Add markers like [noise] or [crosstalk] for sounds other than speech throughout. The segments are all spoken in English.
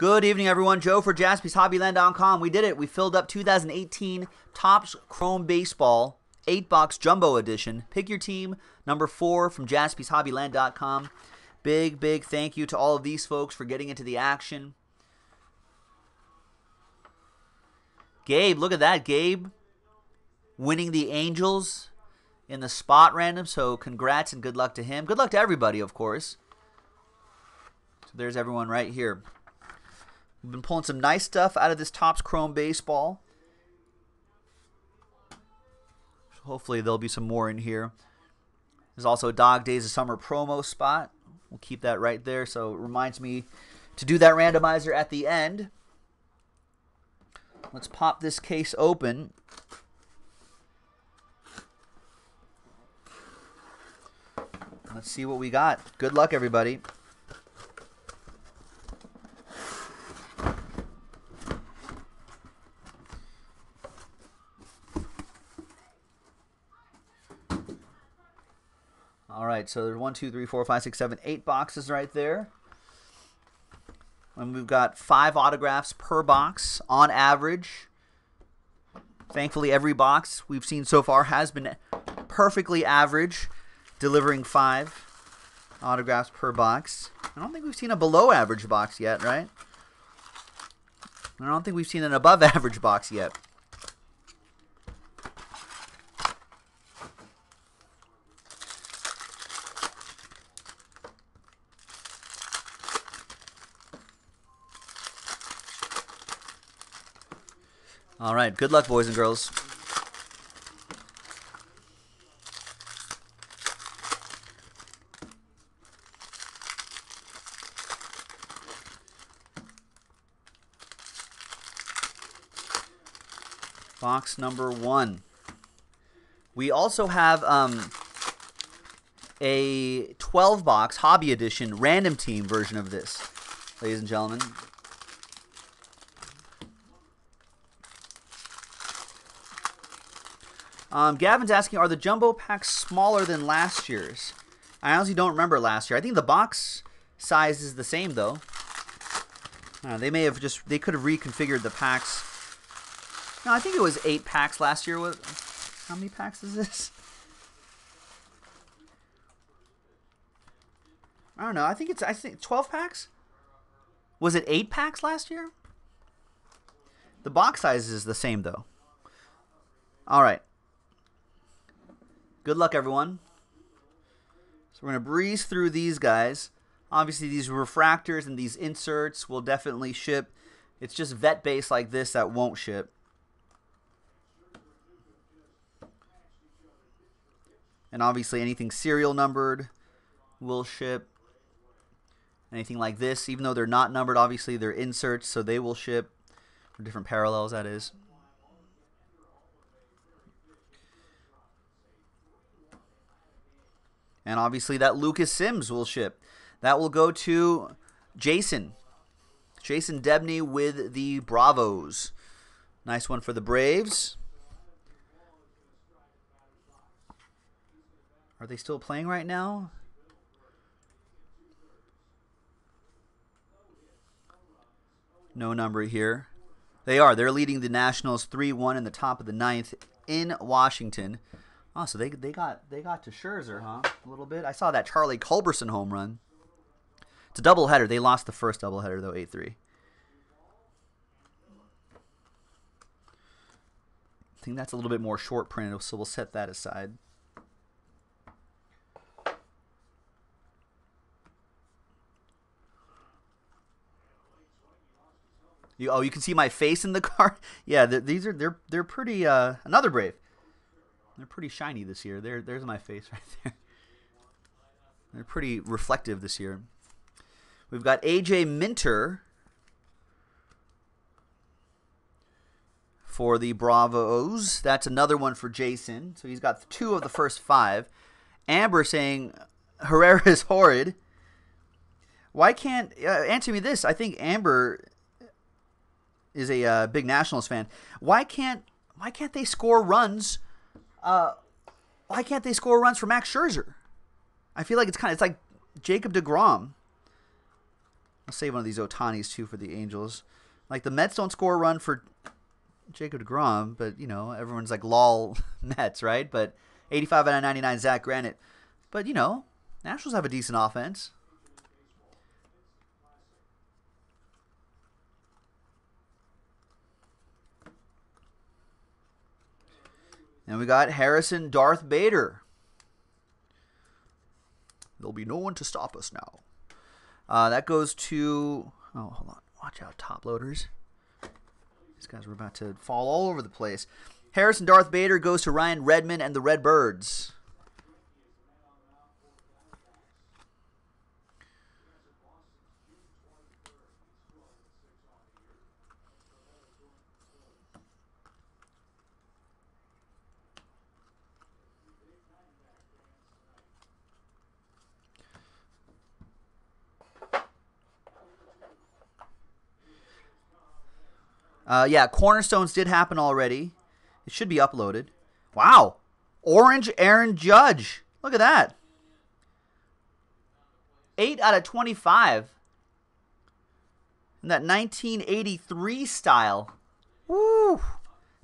Good evening, everyone. Joe for jaspyshobbyland.com. We did it. We filled up 2018 Topps Chrome Baseball 8 box Jumbo Edition. Pick your team, number 4 from jaspyshobbyland.com. Big, big thank you to all of these folks for getting into the action. Gabe, look at that. Gabe winning the Angels in the spot random. So congrats and good luck to him. Good luck to everybody, of course. So there's everyone right here. We've been pulling some nice stuff out of this Topps Chrome baseball. Hopefully there'll be some more in here. There's also a Dog Days of Summer promo spot. We'll keep that right there. So it reminds me to do that randomizer at the end. Let's pop this case open. Let's see what we got. Good luck, everybody. All right, so there's one, two, three, four, five, six, seven, eight boxes right there. And we've got five autographs per box on average. Thankfully, every box we've seen so far has been perfectly average, delivering five autographs per box. I don't think we've seen a below average box yet, right? I don't think we've seen an above [laughs] average box yet. All right. Good luck, boys and girls. Box number one. We also have um, a 12 box hobby edition random team version of this, ladies and gentlemen. Um, Gavin's asking, are the jumbo packs smaller than last year's? I honestly don't remember last year. I think the box size is the same though. Uh, they may have just they could have reconfigured the packs. No, I think it was eight packs last year. What? How many packs is this? I don't know. I think it's I think twelve packs. Was it eight packs last year? The box size is the same though. All right. Good luck, everyone. So we're going to breeze through these guys. Obviously, these refractors and these inserts will definitely ship. It's just vet base like this that won't ship. And obviously, anything serial numbered will ship. Anything like this, even though they're not numbered, obviously they're inserts, so they will ship. Different parallels, that is. And obviously that Lucas Sims will ship. That will go to Jason. Jason Debney with the Bravos. Nice one for the Braves. Are they still playing right now? No number here. They are. They're leading the Nationals 3-1 in the top of the ninth in Washington. Oh, so they they got they got to Scherzer, huh? A little bit. I saw that Charlie Culberson home run. It's a doubleheader. They lost the first doubleheader though, eight three. I think that's a little bit more short print, so we'll set that aside. You, oh, you can see my face in the [laughs] car. Yeah, these are they're they're pretty. Uh, another brave. They're pretty shiny this year. There, there's my face [laughs] right there. They're pretty reflective this year. We've got AJ Minter for the Bravos. That's another one for Jason. So he's got two of the first five. Amber saying Herrera is horrid. Why can't uh, answer me this? I think Amber is a uh, big Nationals fan. Why can't why can't they score runs? Uh, why can't they score runs for Max Scherzer? I feel like it's kind of it's like Jacob Degrom. I'll save one of these Ohtanis too for the Angels. Like the Mets don't score a run for Jacob DeGrom, but you know everyone's like lol [laughs] Mets, right? But 85 out of 99 Zach Granite. But you know, Nationals have a decent offense. And we got Harrison Darth Bader. There'll be no one to stop us now. Uh, that goes to. Oh, hold on. Watch out, top loaders. These guys were about to fall all over the place. Harrison Darth Bader goes to Ryan Redmond and the Redbirds. Uh, yeah, Cornerstones did happen already. It should be uploaded. Wow. Orange Aaron Judge. Look at that. 8 out of 25. In that 1983 style. Woo.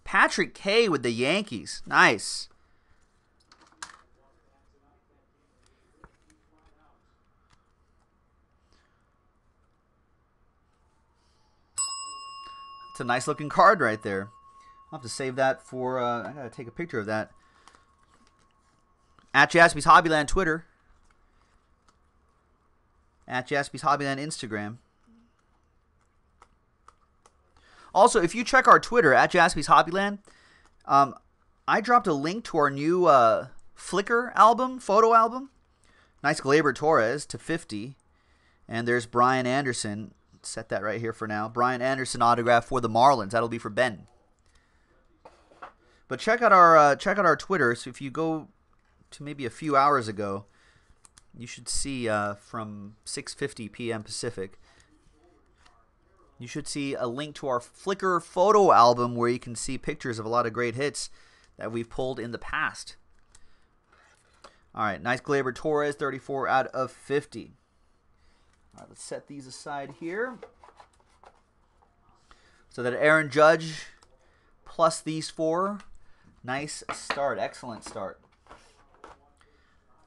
Patrick K with the Yankees. Nice. It's a nice looking card right there. I'll have to save that for, uh, I gotta take a picture of that. At Jaspy's Hobbyland Twitter. At Jaspy's Hobbyland Instagram. Also, if you check our Twitter, at Jaspy's Hobbyland, um, I dropped a link to our new uh, Flickr album, photo album. Nice Gleyber Torres to 50. And there's Brian Anderson set that right here for now. Brian Anderson autograph for the Marlins. That'll be for Ben. But check out our uh, check out our Twitter. So if you go to maybe a few hours ago, you should see uh, from 6:50 p.m. Pacific. You should see a link to our Flickr photo album where you can see pictures of a lot of great hits that we've pulled in the past. All right, nice Gleyber Torres, 34 out of 50. All right, let's set these aside here. So that Aaron Judge plus these four. Nice start. Excellent start.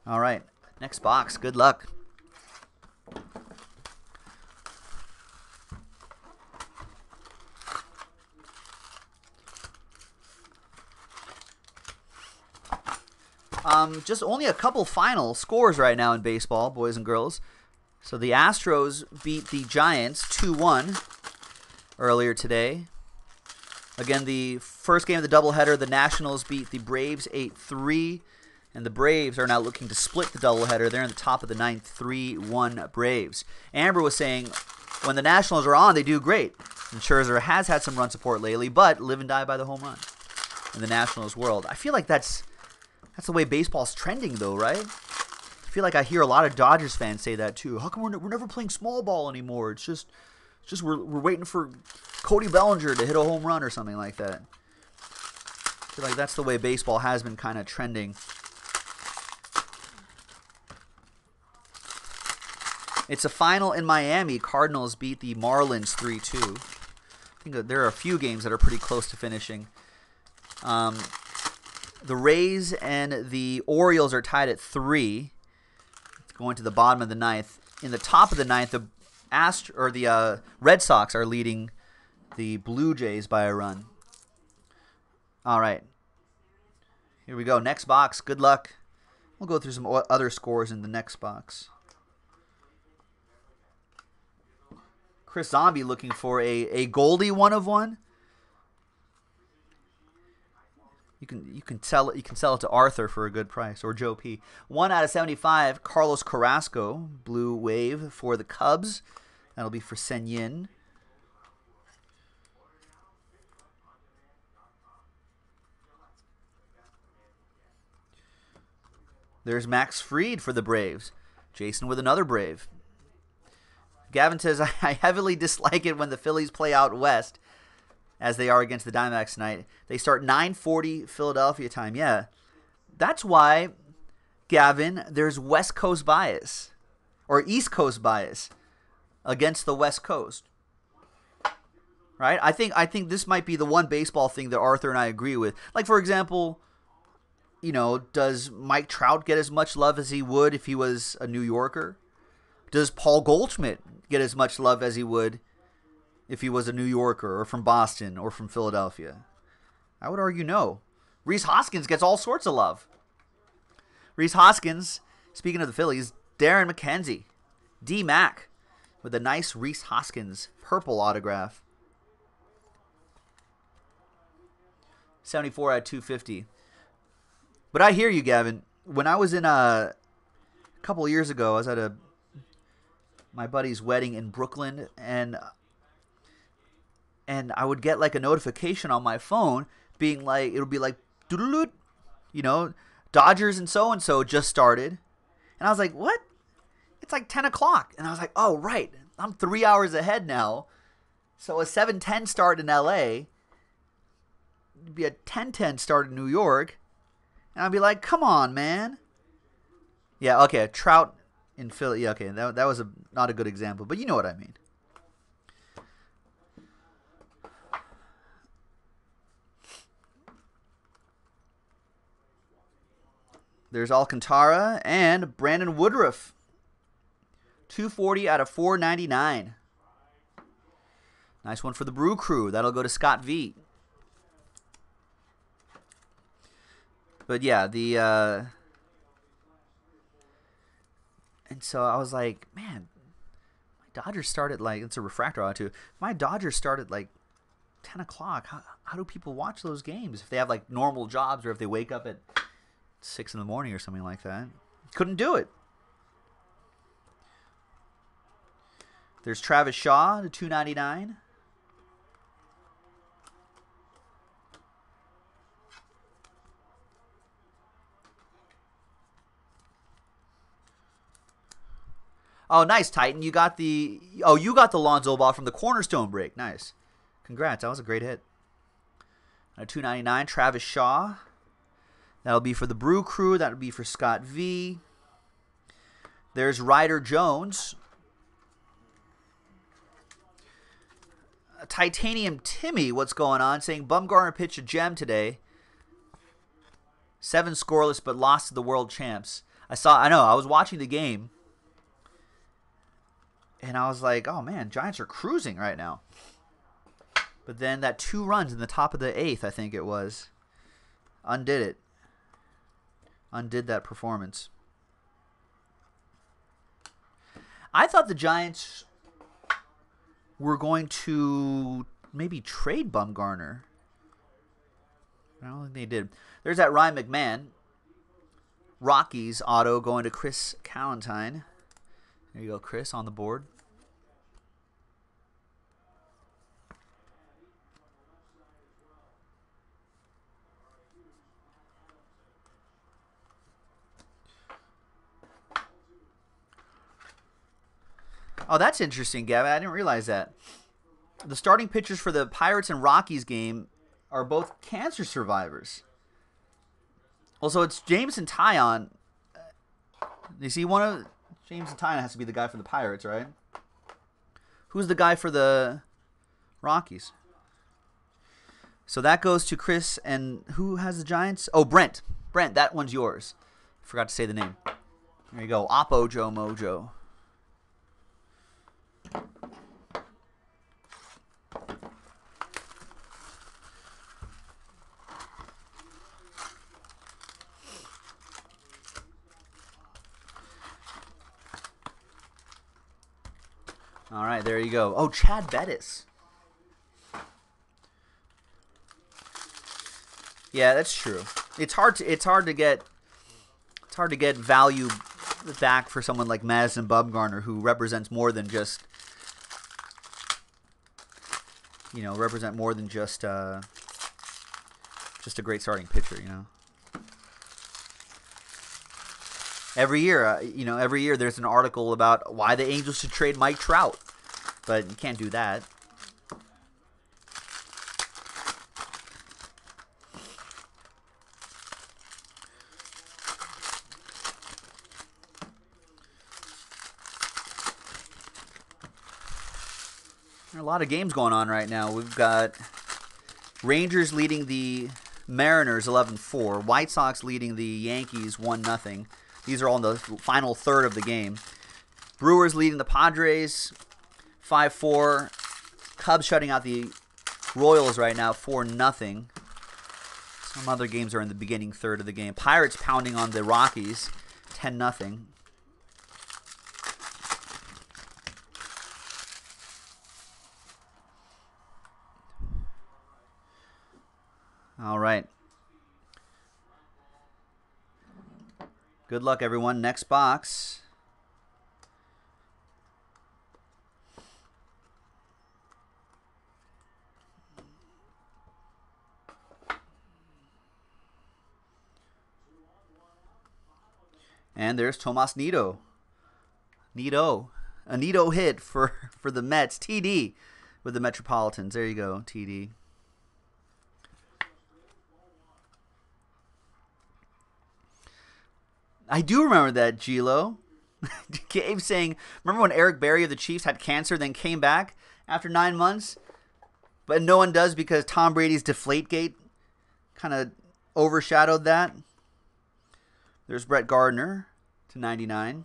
All right. Next box. Good luck. Um, just only a couple final scores right now in baseball, boys and girls. So the Astros beat the Giants 2 1 earlier today. Again, the first game of the doubleheader, the Nationals beat the Braves 8 3. And the Braves are now looking to split the doubleheader. They're in the top of the ninth, 3 1 Braves. Amber was saying when the Nationals are on, they do great. And Scherzer has had some run support lately, but live and die by the home run in the Nationals world. I feel like that's that's the way baseball's trending, though, right? I feel like I hear a lot of Dodgers fans say that too. How come we're, we're never playing small ball anymore? It's just, it's just we're, we're waiting for Cody Bellinger to hit a home run or something like that. I feel like that's the way baseball has been kind of trending. It's a final in Miami. Cardinals beat the Marlins 3 2. I think there are a few games that are pretty close to finishing. Um, the Rays and the Orioles are tied at three going to the bottom of the ninth. In the top of the ninth, the Ast- or the uh, Red Sox are leading the Blue Jays by a run. All right. Here we go. Next box. Good luck. We'll go through some other scores in the next box. Chris Zombie looking for a, a Goldie one of one. You can you can sell it you can sell it to Arthur for a good price or Joe P. One out of seventy five. Carlos Carrasco, blue wave for the Cubs. That'll be for Sen Yin. There's Max Fried for the Braves. Jason with another Brave. Gavin says, [laughs] I heavily dislike it when the Phillies play out west as they are against the Diamondbacks tonight. They start 9:40 Philadelphia time. Yeah. That's why Gavin, there's West Coast bias or East Coast bias. against the West Coast. Right? I think I think this might be the one baseball thing that Arthur and I agree with. Like for example, you know, does Mike Trout get as much love as he would if he was a New Yorker? Does Paul Goldschmidt get as much love as he would if he was a New Yorker or from Boston or from Philadelphia? I would argue no. Rhys Hoskins gets all sorts of love. Rhys Hoskins, speaking of the Phillies, Darren McKenzie, D Mac, with a nice Rhys Hoskins purple autograph. 74 at 250. But I hear you, Gavin. When I was in a, a couple years ago, I was at a my buddy's wedding in Brooklyn, and and I would get like a notification on my phone being like, it would be like, you know, Dodgers and so and so just started, and I was like, what? It's like ten o'clock, and I was like, oh right, I'm three hours ahead now. So a seven ten start in L.A. It'd be a 10-10 start in New York, and I'd be like, come on, man. Yeah, okay, Trout in Philly. Okay, that, that was a not a good example, but you know what I mean. There's Alcantara and Brandon Woodruff. 240 out of 499. Nice one for the Brew Crew. That'll go to Scott V. But yeah, the uh and so I was like, man, my Dodgers started like it's a refractor too. My Dodgers started like ten o'clock. How, how do people watch those games if they have like normal jobs or if they wake up at six in the morning or something like that? Couldn't do it. There's Travis Shaw, the two ninety nine. Oh, nice, Titan. You got the oh, you got the Lonzo ball from the cornerstone break. Nice. Congrats. That was a great hit. A 299, Travis Shaw. That'll be for the Brew Crew. That'll be for Scott V. There's Ryder Jones. Titanium Timmy, what's going on? Saying Bumgarner pitched a gem today. Seven scoreless, but lost to the world champs. I saw. I know. I was watching the game and I was like, oh man, Giants are cruising right now. But then that two runs in the top of the eighth, I think it was, undid it. Undid that performance. I thought the Giants were going to maybe trade Bumgarner. I don't think they did. There's that Ryan McMahon. Rockies auto going to Chris Callentine. There you go, Chris, on the board. Oh, that's interesting, Gavin. I didn't realize that. The starting pitchers for the Pirates and Rockies game are both cancer survivors. Also, it's Jameson Taillon. You uh, see, one of Jameson Taillon has to be the guy for the Pirates, right? Who's the guy for the Rockies? So that goes to Chris and who has the Giants? Oh, Brent. Brent, that one's yours. Forgot to say the name. There you go. Oppo Joe Mojo. All right, there you go. Oh, Chad Bettis. Yeah, that's true. It's hard to it's hard to get it's hard to get value back for someone like Madison Bumgarner who represents more than just you know represent more than just uh, just a great starting pitcher. You know. Every year, uh, you know, every year there's an article about why the Angels should trade Mike Trout, but you can't do that. a lot of games going on right now. We've got Rangers leading the Mariners 11 4, White Sox leading the Yankees 1 0. These are all in the final third of the game. Brewers leading the Padres 5 4. Cubs shutting out the Royals right now 4 0. Some other games are in the beginning third of the game. Pirates pounding on the Rockies 10 0. Good luck, everyone. Next box. And there's Tomas Nido. Nido. A Nido hit for, [laughs] for the Mets. TD with the Metropolitans. There you go, TD. I do remember that, Gilo. Gabe [laughs] saying, remember when Eric Berry of the Chiefs had cancer, then came back after nine months? But no one does because Tom Brady's Deflategate kind of overshadowed that. There's Brett Gardner to 99.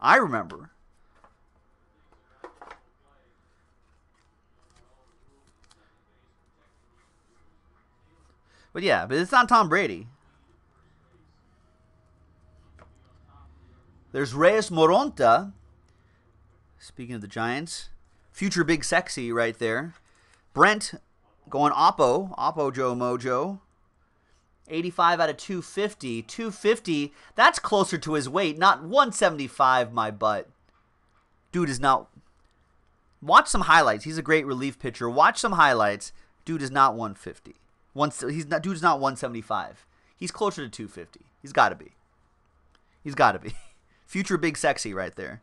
I remember. But yeah, but it's not Tom Brady. There's Reyes Moronta. Speaking of the Giants, future big sexy right there. Brent going Oppo, Oppo Joe Mojo. 85 out of 250. 250, that's closer to his weight, not 175, my butt. Dude is not. Watch some highlights. He's a great relief pitcher. Watch some highlights. Dude is not 150. One, he's not dude's not 175. He's closer to 250. He's got to be. He's got to be. [laughs] Future big sexy right there.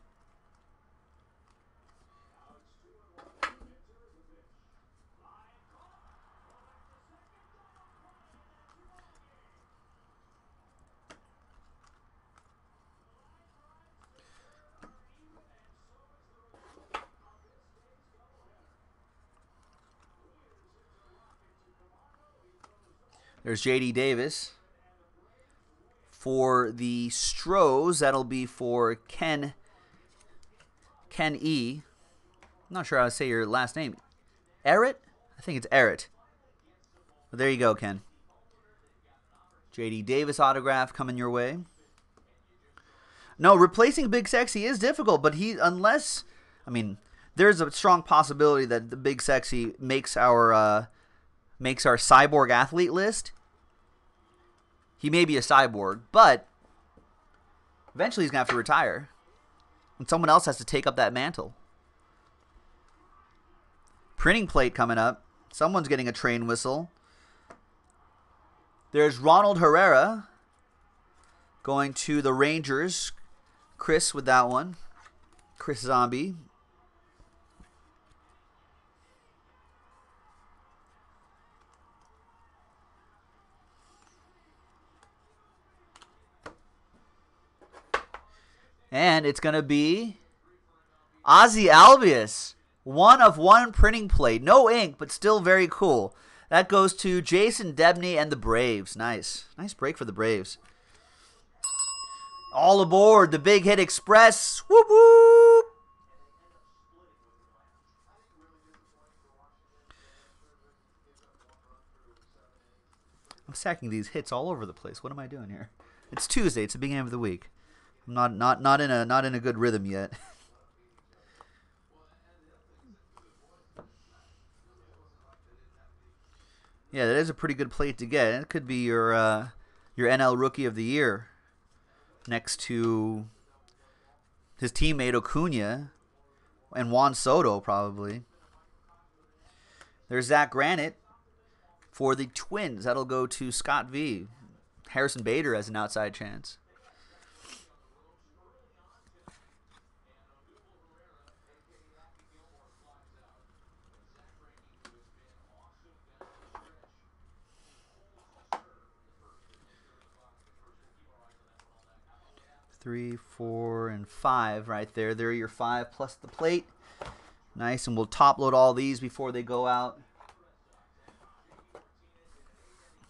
There's JD Davis. For the Stros, that'll be for Ken Ken E. I'm not sure how to say your last name. Errett? I think it's Errett. But there you go, Ken. JD Davis autograph coming your way. No, replacing Big Sexy is difficult, but he unless I mean, there's a strong possibility that the Big Sexy makes our uh, makes our cyborg athlete list, he may be a cyborg, but eventually he's going to have to retire. And someone else has to take up that mantle. Printing plate coming up. Someone's getting a train whistle. There's Ronald Herrera going to the Rangers. Chris with that one. Chris Zombie. And it's going to be Ozzie Albies. One of one printing plate. No ink, but still very cool. That goes to Jason Debney and the Braves. Nice. Nice break for the Braves. All aboard the Big Hit Express. Whoop whoop. I'm sacking these hits all over the place. What am I doing here? It's Tuesday. It's the beginning of the week. I'm not not not in a not in a good rhythm yet. [laughs] yeah, that is a pretty good plate to get. It could be your uh, your NL Rookie of the Year, next to his teammate Acuna and Juan Soto probably. There's Zach Granite for the Twins. That'll go to Scott V. Harrison Bader has an outside chance. Three, four, and five right there. There are your five plus the plate. Nice, and we'll top load all these before they go out.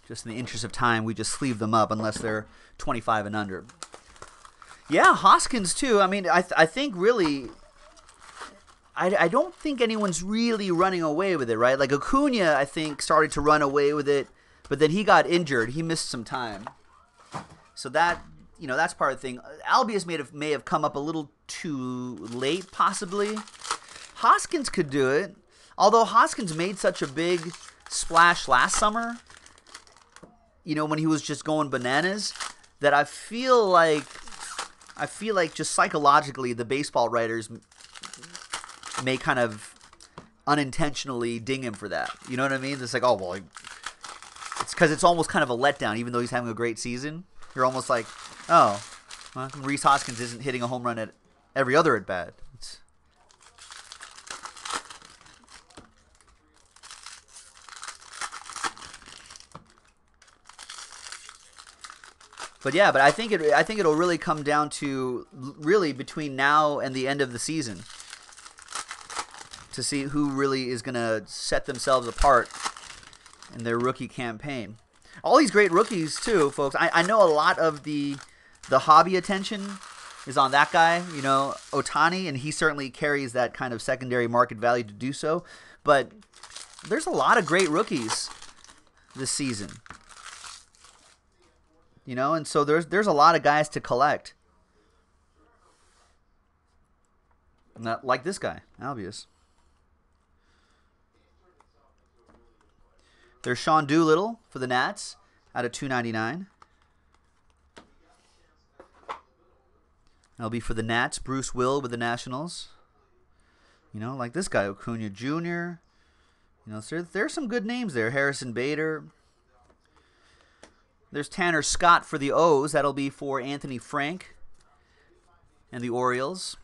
Just in the interest of time, we just sleeve them up unless they're 25 and under. Yeah, Hoskins too. I mean, I, th- I think really, I, I don't think anyone's really running away with it, right? Like Acuna, I think started to run away with it, but then he got injured. He missed some time, so that you know that's part of the thing. Albies may have may have come up a little too late, possibly. Hoskins could do it, although Hoskins made such a big splash last summer. You know when he was just going bananas, that I feel like I feel like just psychologically the baseball writers may kind of unintentionally ding him for that. You know what I mean? It's like, oh well, it's because it's almost kind of a letdown, even though he's having a great season. You're almost like, oh, well, Rhys Hoskins isn't hitting a home run at every other at bat. It's But yeah, but I think it I think it'll really come down to really between now and the end of the season to see who really is going to set themselves apart in their rookie campaign. All these great rookies too, folks. I, I know a lot of the the hobby attention is on that guy, you know, Ohtani, and he certainly carries that kind of secondary market value to do so. But there's a lot of great rookies this season. You know, and so there's there's a lot of guys to collect. Not like this guy, Albies. There's Sean Doolittle for the Nats out of 299. That'll be for the Nats. Bruce Will with the Nationals. You know, like this guy, Acuna Jr. You know, so there's some good names there. Harrison Bader. There's Tanner Scott for the O's. That'll be for Anthony Frank and the Orioles.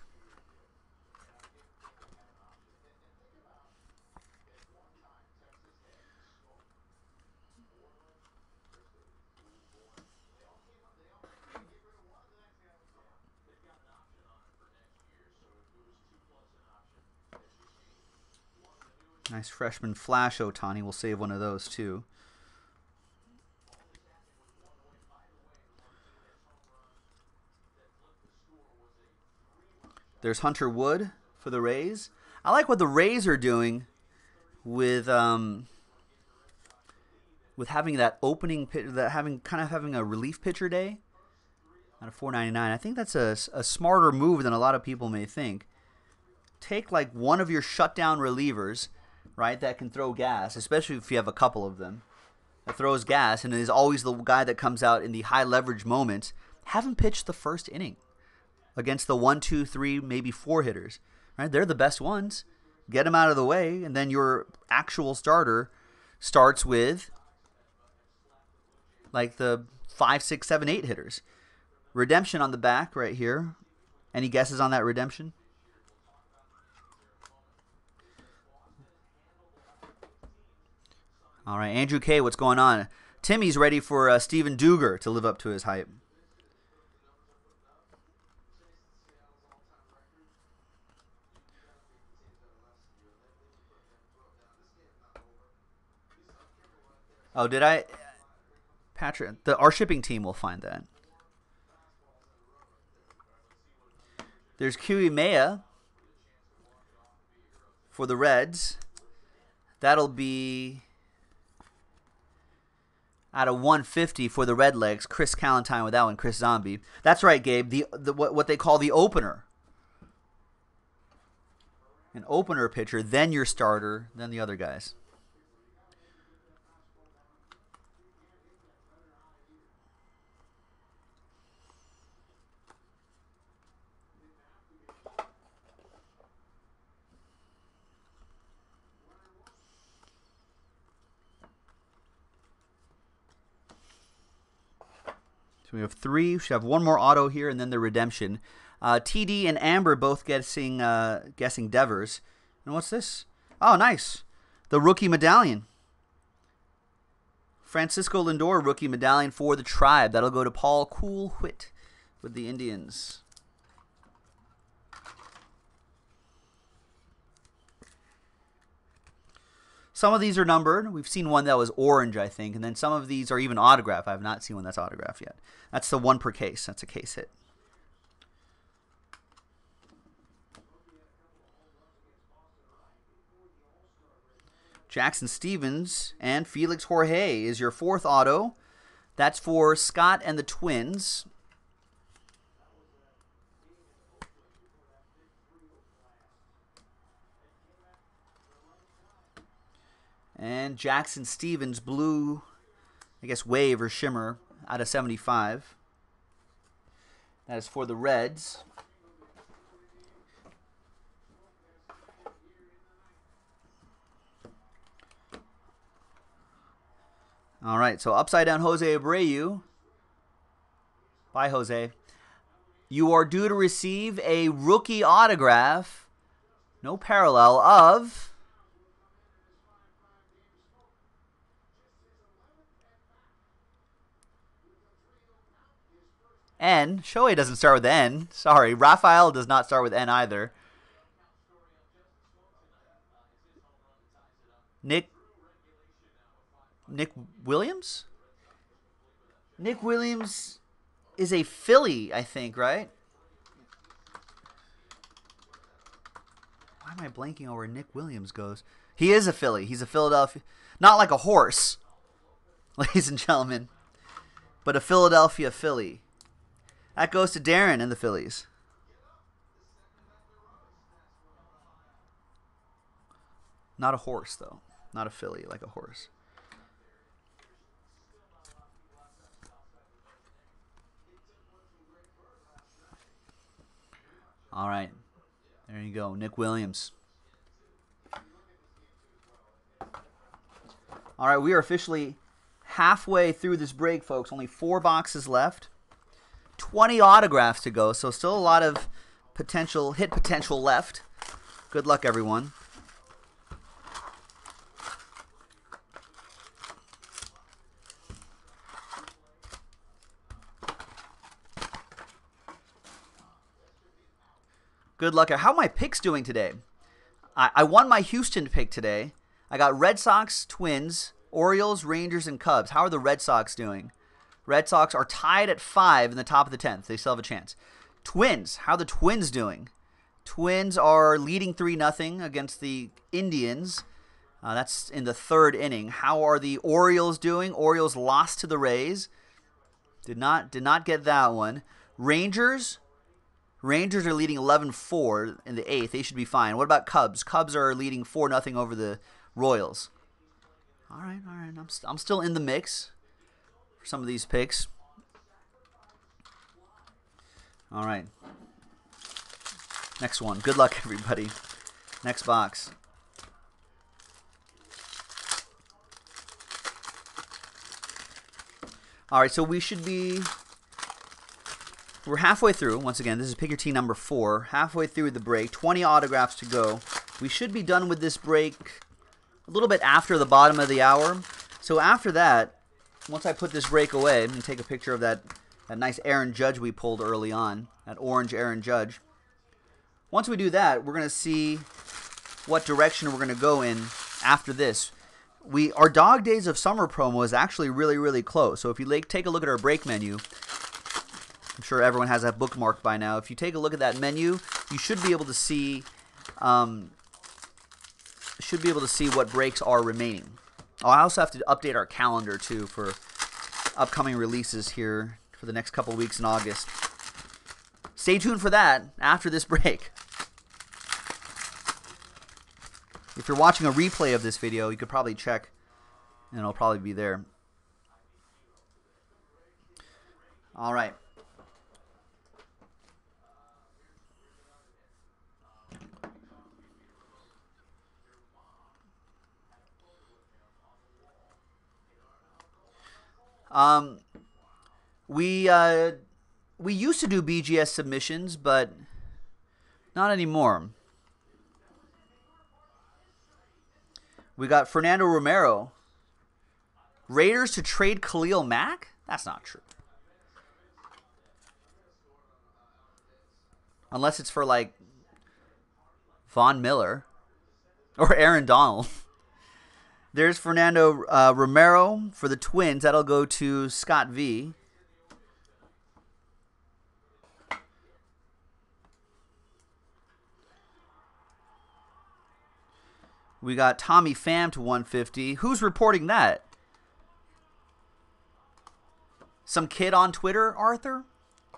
Nice freshman flash, Ohtani. We'll save one of those too. There's Hunter Wood for the Rays. I like what the Rays are doing with um with having that opening pit that having kind of having a relief pitcher day out of 499. I think that's a, a smarter move than a lot of people may think. Take like one of your shutdown relievers, right, that can throw gas, especially if you have a couple of them. That throws gas and is always the guy that comes out in the high leverage moments. Have him pitch the first inning against the one, two, three, maybe four hitters. Right? They're the best ones. Get them out of the way, and then your actual starter starts with like the five, six, seven, eight hitters. Redemption on the back right here. Any guesses on that redemption? All right, Andrew K, what's going on? Timmy's ready for uh, Steven Duggar to live up to his hype. Oh, did I? Patrick, the our shipping team will find that. There's Keury Mella for the Reds. That'll be out of 150 for the Redlegs. Chris Calentine with that one. Chris Zombie. That's right, Gabe. The, the what, what they call the opener. An opener pitcher, then your starter, then the other guys. So we have three. We should have one more auto here, and then the redemption. Uh, TD and Amber both guessing uh, guessing Devers. And what's this? Oh, nice. The rookie medallion. Francisco Lindor rookie medallion for the tribe. That'll go to Paul Coolwhit with the Indians. Some of these are numbered. We've seen one that was orange, I think, and then some of these are even autographed. I have not seen one that's autographed yet. That's the one per case. That's a case hit. Jackson Stephens and Felix Jorge is your fourth auto. That's for Scott and the Twins. And Jackson Stephens blue, I guess wave or shimmer out of 75. That is for the Reds. All right, so upside down Jose Abreu. Bye, Jose. You are due to receive a rookie autograph, no parallel, of N. Shohei doesn't start with N. Sorry. Rafael does not start with N either. Nick Nick Williams? Nick Williams is a Philly, I think, right? Why am I blanking on where Nick Williams goes? He is a Philly. He's a Philadelphia. Not like a horse, [laughs] ladies and gentlemen, but a Philadelphia Philly. That goes to Darren and the Phillies. Not a horse, though. Not a filly, like a horse. All right. There you go. Nick Williams. All right, we are officially halfway through this break, folks. Only four boxes left. 20 autographs to go, so still a lot of potential hit potential left. Good luck, everyone. Good luck. How are my picks doing today? I, I won my Houston pick today. I got Red Sox, Twins, Orioles, Rangers, and Cubs. How are the Red Sox doing? Red Sox are tied at five in the top of the tenth. They still have a chance. Twins. How the Twins doing? Twins are leading three nothing against the Indians. Uh, that's in the third inning. How are the Orioles doing? Orioles lost to the Rays. Did not did not get that one. Rangers Rangers are leading 11-4 in the eighth. They should be fine. What about Cubs? Cubs are leading 4 nothing over the Royals. All right, all right. I'm, st- I'm still in the mix for some of these picks. All right. Next one. Good luck, [laughs] everybody. Next box. All right, so we should be we're halfway through. Once again, this is pick your team number four. Halfway through the break. 20 autographs to go. We should be done with this break a little bit after the bottom of the hour. So after that, once I put this break away and take a picture of that, that nice Aaron Judge we pulled early on, that orange Aaron Judge. Once we do that, we're going to see what direction we're going to go in after this. We Our Dog Days of Summer promo is actually really, really close. So if you like, take a look at our break menu, I'm sure everyone has that bookmarked by now. If you take a look at that menu, you should be able to see um, should be able to see what breaks are remaining. Oh, I also have to update our calendar too for upcoming releases here for the next couple weeks in August. Stay tuned for that after this [laughs] break. If you're watching a replay of this video, you could probably check and it'll probably be there. All right. Um, we uh, we used to do BGS submissions, but not anymore. We got Fernando Romero. Raiders to trade Khalil Mack? That's not true. unless it's for like Von Miller or Aaron Donald. [laughs] There's Fernando uh, Romero for the Twins. That'll go to Scott V. We got Tommy Pham to 150. Who's reporting that? Some kid on Twitter, Arthur?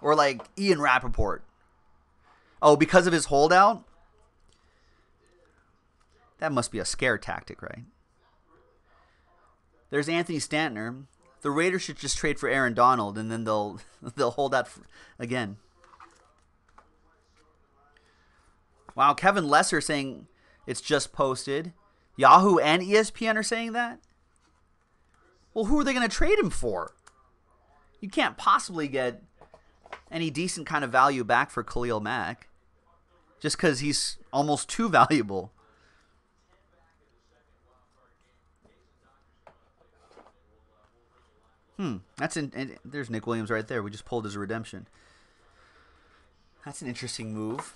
Or like Ian Rapoport? Oh, because of his holdout? That must be a scare tactic, right? There's Anthony Santander. The Raiders should just trade for Aaron Donald, and then they'll [laughs] they'll hold out again. Wow, Kevin Lesser saying it's just posted. Yahoo and ESPN are saying that. Well, who are they going to trade him for? You can't possibly get any decent kind of value back for Khalil Mack just because he's almost too [laughs] valuable. Hmm, that's in. There's Nick Williams right there. We just pulled his redemption. That's an interesting move.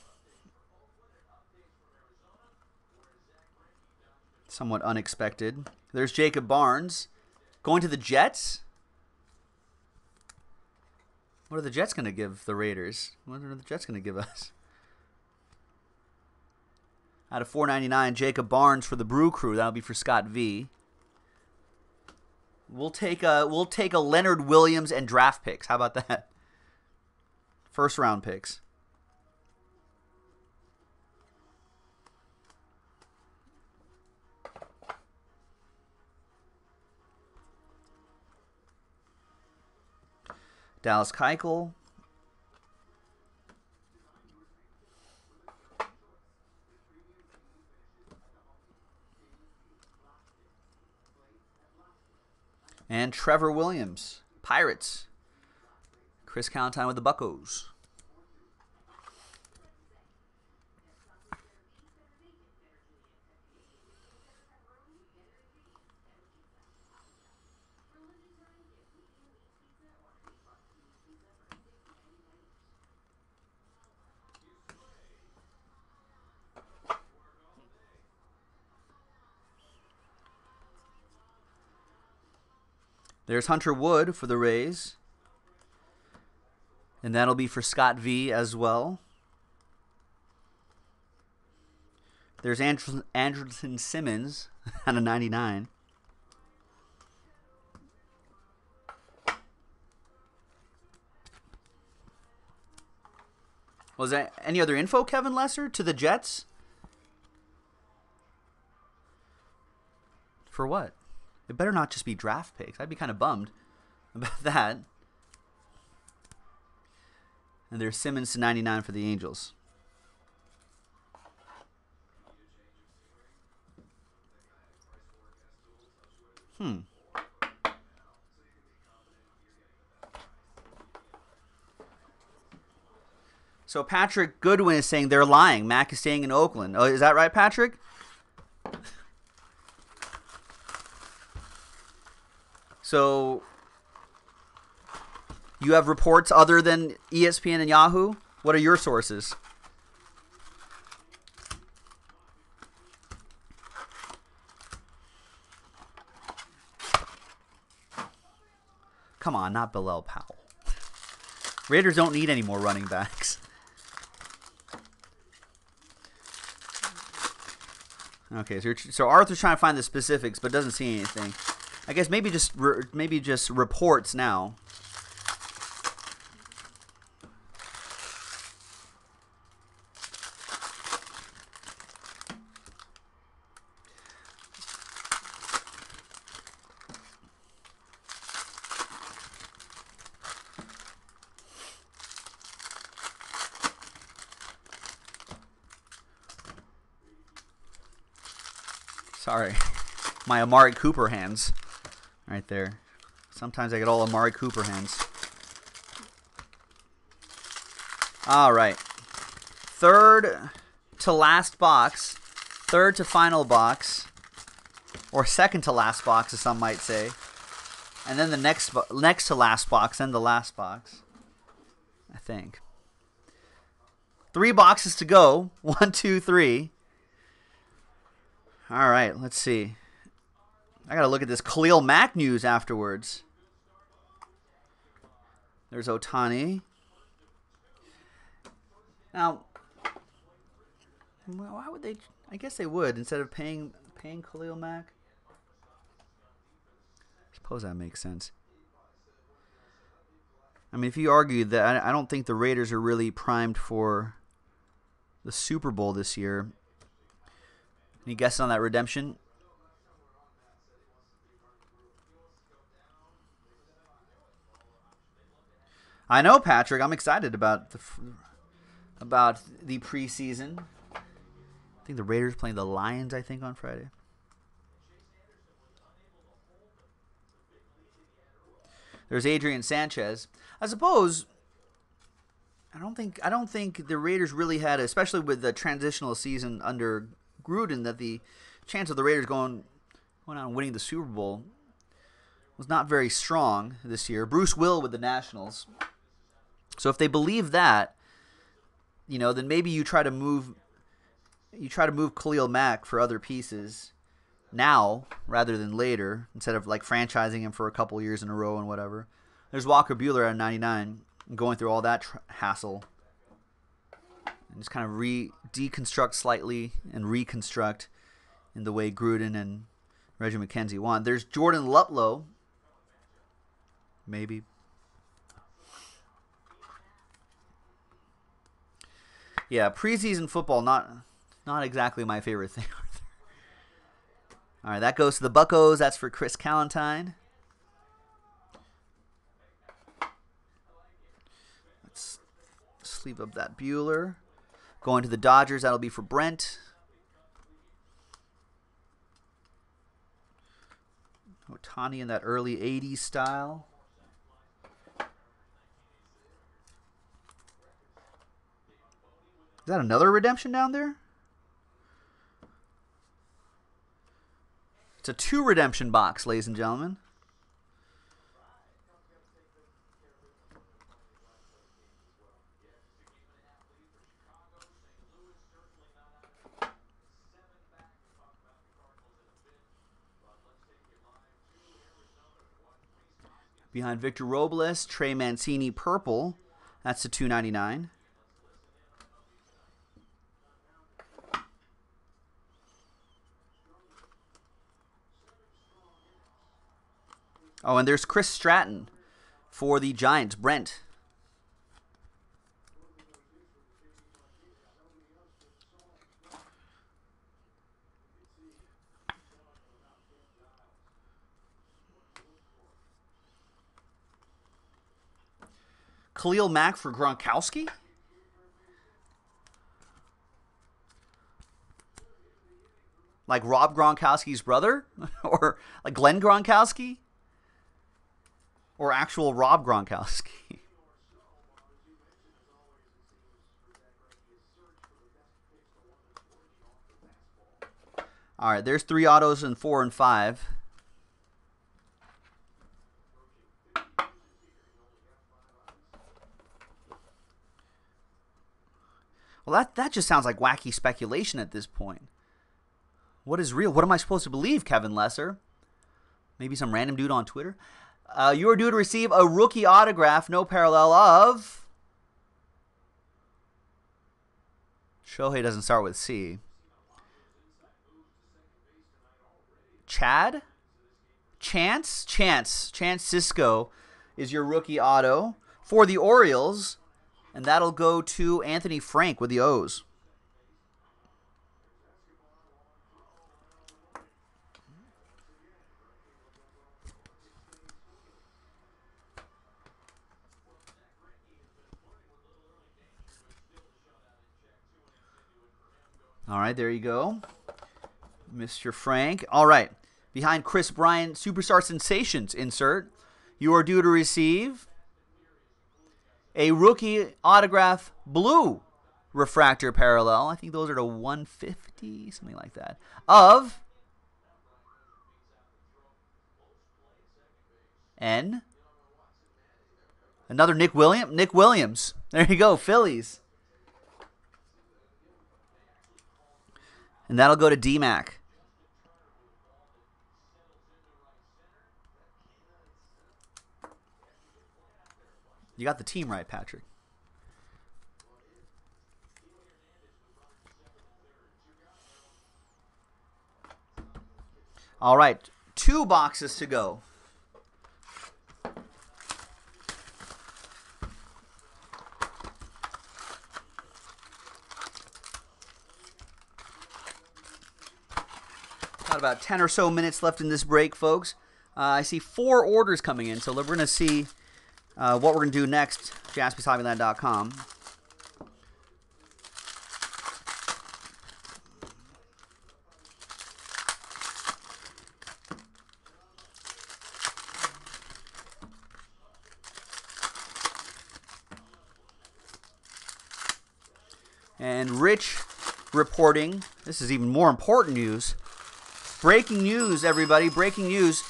Somewhat unexpected. There's Jacob Barnes going to the Jets. What are the Jets going to give the Raiders? What are the Jets going to give us? Out of 499, Jacob Barnes for the Brew Crew. That'll be for Scott V. We'll take a we'll take a Leonard Williams and draft picks. How about that? First round picks. Dallas Keuchel. And Trevor Williams, Pirates. Chris Calentine with the Buckos. There's Hunter Wood for the Rays. And that'll be for Scott V as well. There's Andrew, Simmons [laughs] on a 99. Was there any other info, Kevin Lesser, to the Jets? For what? It better not just be draft picks. I'd be kind of bummed [laughs] about that. And there's Simmons to 99 for the Angels. Hmm. So Patrick Goodwin is saying they're lying. Mack is staying in Oakland. Oh, is that right, Patrick? So you have reports other than ESPN and Yahoo? What are your sources? Come on, not Bilal Powell. Raiders don't need any more running backs. Okay, so, so Arthur's trying to find the specifics, but doesn't see anything. I guess maybe just maybe just reports now. Sorry. [laughs] My Amari Cooper hands right there. Sometimes I get all Amari Cooper hands. All right. Third to last box. Third to final box. Or second to last box, as some might say. And then the next next to last box, then the last box. I think. Three boxes to go. [laughs] One, two, three. All right, let's see. I got to look at this Khalil Mack news afterwards. There's Ohtani. Now, why would they? I guess they would instead of paying paying Khalil Mack. Suppose that makes sense. I mean, if you argue that, I don't think the Raiders are really primed for the Super Bowl this year. Any guesses on that redemption? I know, Patrick. I'm excited about the about the preseason. I think the Raiders playing the Lions. I think on Friday. There's Adrian Sanchez. I suppose. I don't think I don't think the Raiders really had, especially with the transitional season under Gruden, that the chance of the Raiders going going on winning the Super Bowl was not very strong this year. Bruce Will with the Nationals. So if they believe that, you know, then maybe you try to move you try to move Khalil Mack for other pieces now rather than later instead of like franchising him for a couple years in a row and whatever. There's Walker Buehler at 99 going through all that tr- hassle and just kind of re deconstruct slightly and reconstruct in the way Gruden and Reggie McKenzie want. There's Jordan Luplow. Maybe yeah, preseason football not not exactly my favorite [laughs] thing. All right, that goes to the Buckos. That's for Chris Callentine. Let's sleeve up that Buehler. Going to the Dodgers, that'll be for Brent. Ohtani in that early 80s style. Is that another redemption down there? It's a two redemption box, ladies and gentlemen. Behind Victor Robles, Trey Mancini purple. That's the 299. Oh, and there's Chris Stratton for the Giants. Brent. Khalil Mack for Gronkowski? Like Rob Gronkowski's brother? [laughs] or like Glenn Gronkowski? Or actual Rob Gronkowski? [laughs] All right, there's three autos and four and five. Well, that, that just sounds like wacky speculation at this point. What is real? What am I supposed to believe, Kevin Lesser? Maybe some random dude on Twitter? Uh, you are due to receive a rookie autograph, no parallel of. Shohei doesn't start with C. Chad? Chance? Chance. Chance Sisco is your rookie auto for the Orioles. And that'll go to Anthony Frank with the O's. All right, there you go. Mr. Frank. All right. Behind Kris Bryant, Superstar Sensations insert, you are due to receive a rookie autograph blue refractor parallel. I think those are to 150, something like that. Of N. Another Nick Williams. Nick Williams. There you go, Phillies. And that'll go to DMAC. You got the team right, Patrick. All right, two boxes to go. About 10 or so minutes left in this break, folks. Uh, I see four orders coming in, so we're going to see uh, what we're going to do next. JaspysHobbyland.com. And Rich reporting, this is even more important news. Breaking news, everybody, breaking news.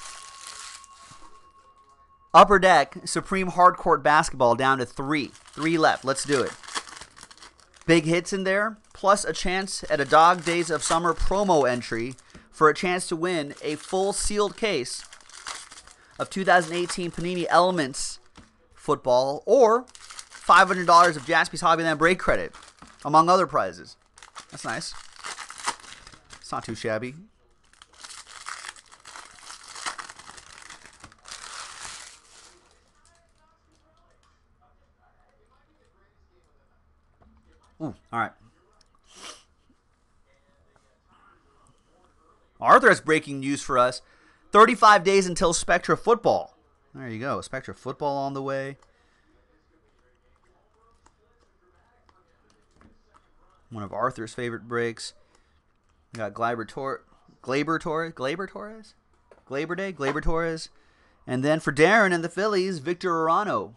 Upper Deck Supreme Hardcourt Basketball down to three. Three left. Let's do it. Big hits in there, plus a chance at a Dog Days of Summer promo entry for a chance to win a full sealed case of 2018 Panini Elements football or $500 of Jaspy's Hobbyland break credit, among other prizes. That's nice. It's not too shabby. Ooh, all right. Arthur has breaking news for us. 35 days until Spectra football. There you go. Spectra football on the way. One of Arthur's favorite breaks. We got Gleyber, Tor- Gleyber Torres, Gleyber Torres, Gleyber Day, Gleyber Torres, and then for Darren and the Phillies, Victor Arano.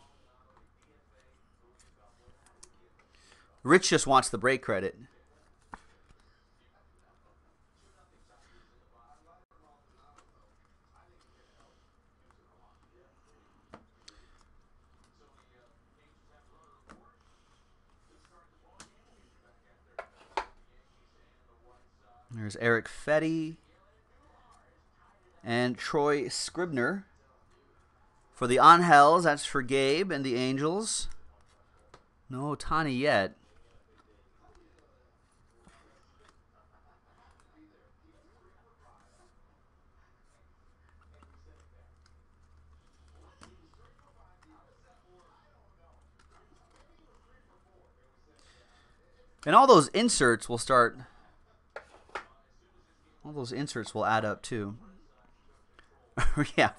Rich just wants the break credit. There's Erick Fedde and Troy Scribner. For the Angels, that's for Gabe and the Angels. No Ohtani yet. And all those inserts will start. All those inserts will add up too. [laughs] yeah,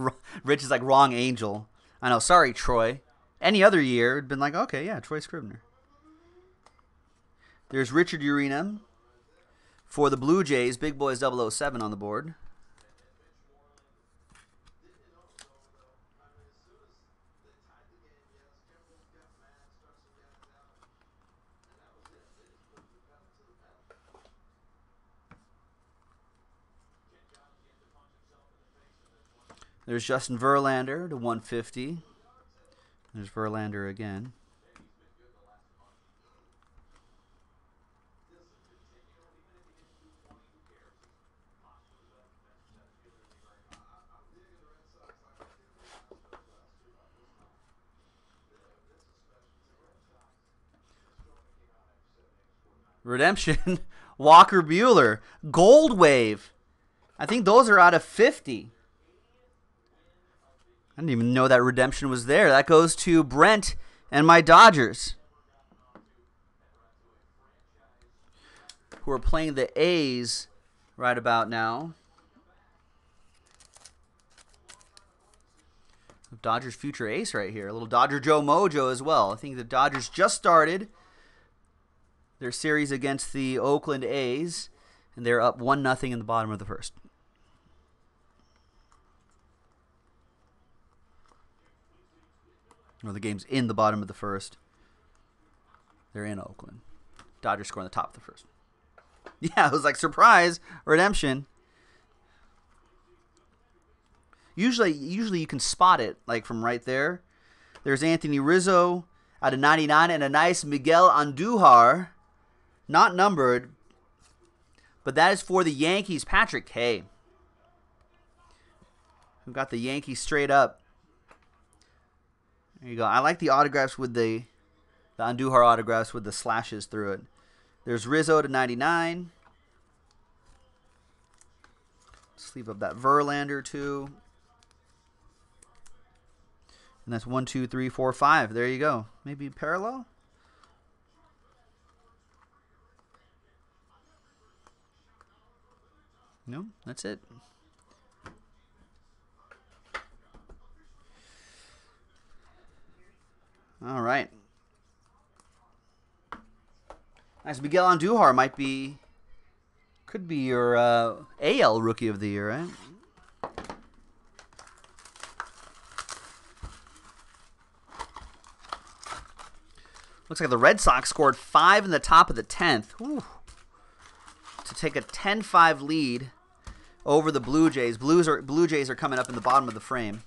Rich is like wrong angel. I know. Sorry, Troy. Any other year, it'd been like, okay, yeah, Troy Scribner. There's Richard Urena for the Blue Jays. Big Boys 007 on the board. There's Justin Verlander to 150. There's Verlander again. Redemption, [laughs] Walker Buehler, Gold Wave. I think those are out of 50. I didn't even know that redemption was there. That goes to Brent and my Dodgers. Who are playing the A's right about now. Dodgers future ace right here. A little Dodger Joe Mojo as well. I think the Dodgers just started their series against the Oakland A's, and they're up 1 0 in the bottom of the first. Well, the game's in the bottom of the first. They're in Oakland. Dodgers score on the top of the first. [laughs] Yeah, it was like surprise redemption. Usually, usually you can spot it like from right there. There's Anthony Rizzo out of 99 and a nice Miguel Andujar, not numbered, But that is for the Yankees, Patrick K. Who got the Yankees straight up. There you go. I like the autographs with the the Andujar autographs with the slashes through it. There's Rizzo to 99. Sleeve up that Verlander too. And that's one, two, three, four, five. There you go. Maybe parallel? No, that's it. All right. Nice. Miguel Andujar might be, could be your uh, AL Rookie of the Year, right? Looks like the Red Sox scored five in the top of the 10th. Whew. To take a 10-5 lead over the Blue Jays. Blues are Blue Jays are coming up in the bottom of the frame.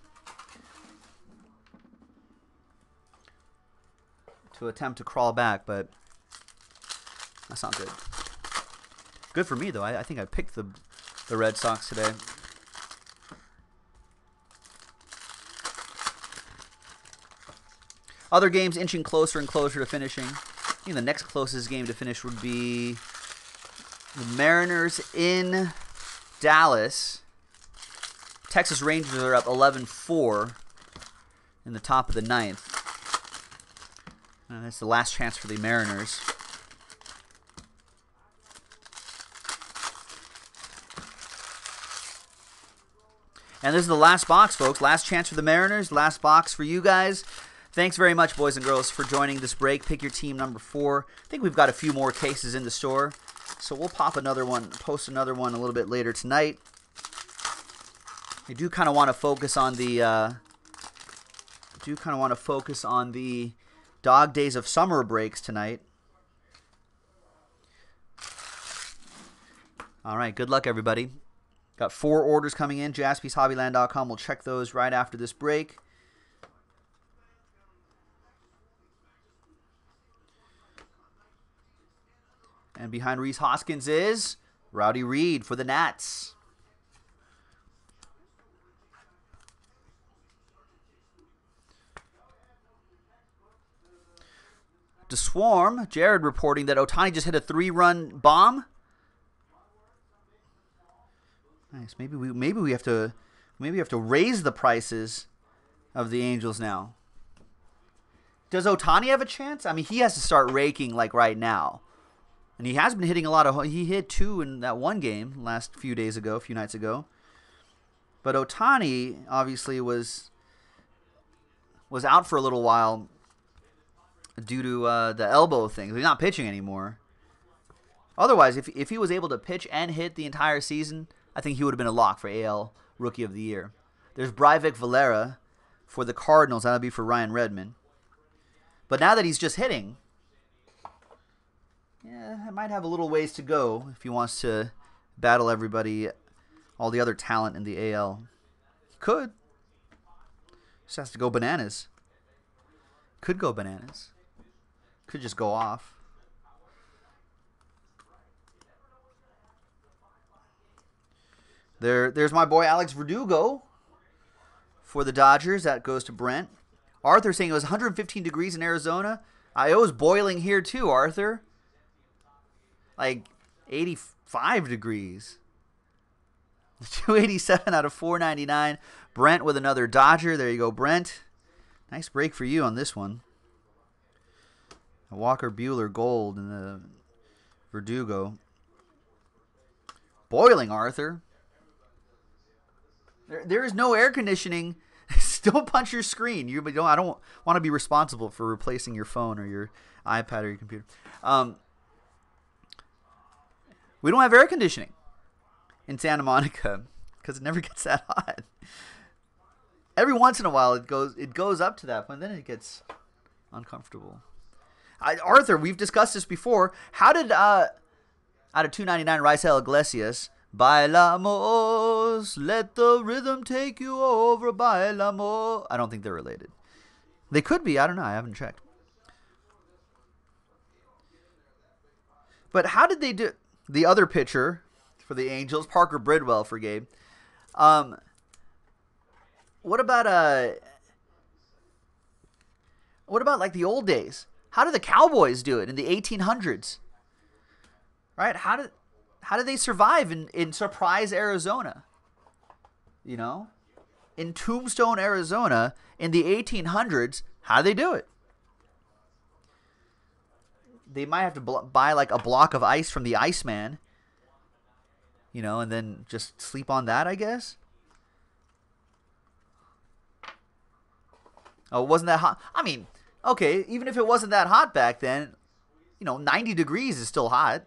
To attempt to crawl back, but that's not good. Good for me though. I, I think I picked the the Red Sox today. Other games inching closer and closer to finishing. I think the next closest game to finish would be the Mariners in Dallas. Texas Rangers are up 11 4 in the top of the ninth. And that's the last chance for the Mariners. And this is the last box, folks. Last chance for the Mariners. Last box for you guys. Thanks very much, boys and girls, for joining this break. Pick your team number four. I think we've got a few more cases in the store. So we'll pop another one, post another one a little bit later tonight. I do kind of want to focus on the. Uh, do kind of want to focus on the dog days of summer breaks tonight. All right, good luck, everybody. Got four orders coming in. JaspysHobbyland.com. We'll check those right after this break. And behind Rhys Hoskins is Raudy Read for the Nats. To Swarm, Jared reporting that Ohtani just hit a three-run bomb. Nice. Maybe we maybe we have to maybe we have to raise the prices of the Angels now. Does Ohtani have a chance? I mean, he has to start raking like right now. And he has been hitting a lot of. He hit two in that one game last few days ago, a few nights ago. But Ohtani obviously was was out for a little while due to uh, the elbow thing. He's not pitching anymore. Otherwise, if if he was able to pitch and hit the entire season, I think he would have been a lock for AL Rookie of the Year. There's Breyvic Valera for the Cardinals. That would be for Ryan Redmond. But now that he's just hitting, yeah, it might have a little ways to go if he wants to battle everybody, all the other talent in the AL. He could. Just has to go bananas. Could go bananas. Could just go off. There, there's my boy Alex Verdugo for the Dodgers. That goes to Brent. Arthur saying it was 115 degrees in Arizona. I was boiling here too, Arthur like 85 degrees. [laughs] 287 out of 499. Brent with another Dodger. There you go, Brent. Nice break for you on this one. Walker Buehler gold and the Verdugo. Boiling, Arthur. There, there is no air conditioning. [laughs] Still punch your screen. You don't. I don't want to be responsible for replacing your phone or your iPad or your computer. Um, we don't have air conditioning in Santa Monica [laughs] because it never [laughs] gets that hot. Every once in a while, it goes it goes up to that point, then it gets uncomfortable. I, Arthur, we've discussed this before. How did uh, out of two ninety nine Raisel Iglesias, Bailamos, let the rhythm take you over, Bailamos. I don't think they're related. They could be. I don't know. I haven't checked. But how did they do? the other pitcher for the Angels. Parker Bridwell for Gabe. Um, what about uh? What about like the old days? How did the Cowboys do it in the 1800s? Right? How did how did they survive in in Surprise, Arizona? You know, in Tombstone, Arizona, in the 1800s. How did they do it? They might have to bl- buy like a block of ice from the Iceman. You know, and then just sleep on that, I guess. Oh, wasn't that hot? I mean, okay, even if it wasn't that hot back then, you know, 90 degrees is still hot.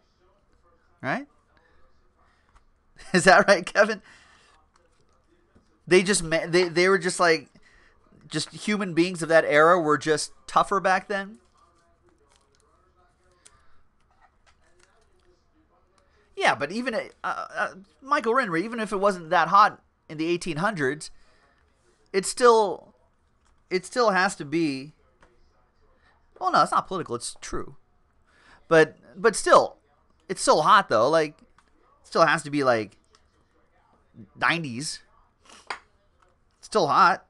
Right? [laughs] Is that right, Kevin? They just they they were just like just human beings of that era were just tougher back then. Yeah, but even uh, uh, Michael Rennery, even if it wasn't that hot in the 1800s, it still it still has to be. Well, no, it's not political. It's true, but but still, it's still hot though. Like, still has to be like 90s. Still hot.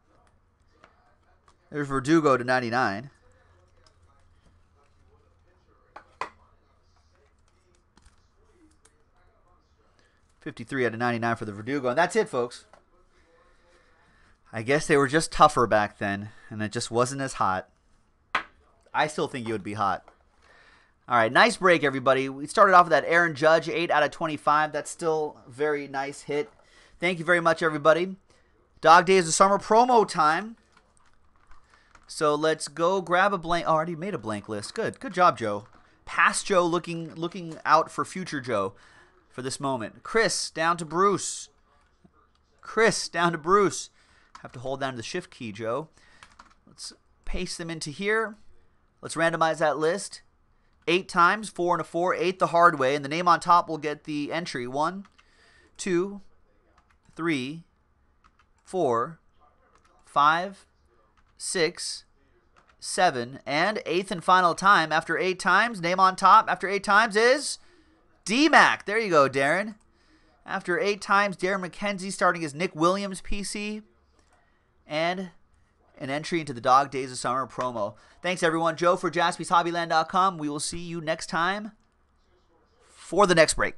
There's Verdugo to 99. Fifty-three out of ninety-nine for the Verdugo, and that's it, folks. I guess they were just tougher back then, and it just wasn't as hot. I still think you would be hot. All right, nice break, everybody. We started off with that Aaron Judge, 8 out of 25. That's still very nice hit. Thank you very much, everybody. Dog Days the Summer promo time. So let's go grab a blank. Oh, already made a blank list. Good, good job, Joe. Past Joe looking looking out for future Joe for this moment. Chris down to Bruce. Chris down to Bruce. Have to hold down the shift key, Joe. Let's paste them into here. Let's randomize that list. Eight times, four and a four, eight the hard way, and the name on top will get the entry. One, two, three, four, five, six, seven, and eighth and final time. After eight times, name on top after eight times is DMAC. There you go, Darren. After eight times, Darren McKenzie starting as Nick Williams PC. And an entry into the Dog Days of Summer promo. Thanks, everyone. Joe for jaspyshobbyland.com. We will see you next time for the next break.